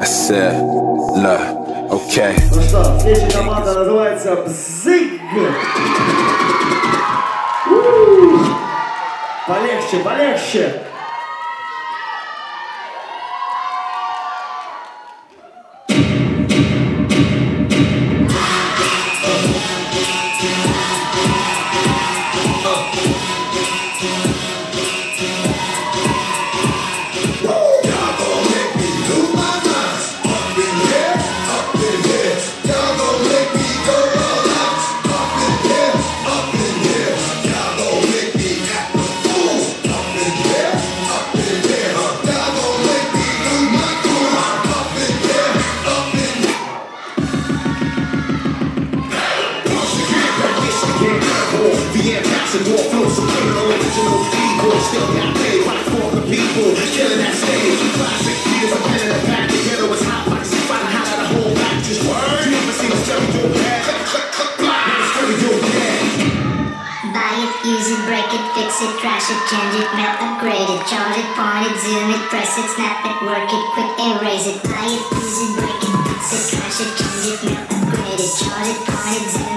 I said, look, okay. Ну что, следующая команда называется Бзык. У-у-у. Полегче, war. The ambassador flows superior, original evil. Still got paid by for the people. Killing that stage. Classic years, I'm in the back. The ghetto is hot like see find how to hold back. Just word. You ever seen a stereo pad? Buy it, use it, break it, fix it, trash it, change it, melt, upgrade it, charge it, point it, zoom it, press it, snap it, work it, quick erase it. Buy it, use it, break it, fix it, trash it, change it, melt, upgrade it, charge it, point it, zoom it.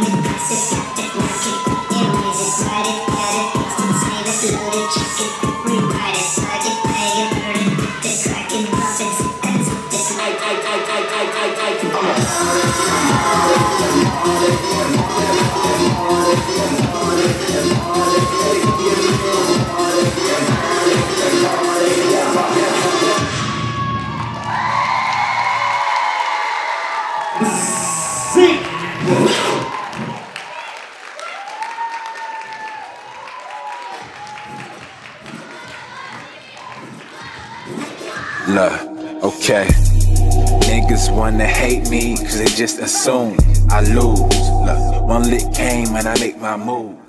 Okay. Niggas wanna hate me cause they just assume I lose. Look, one lick came and I make my move.